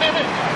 10 minutes.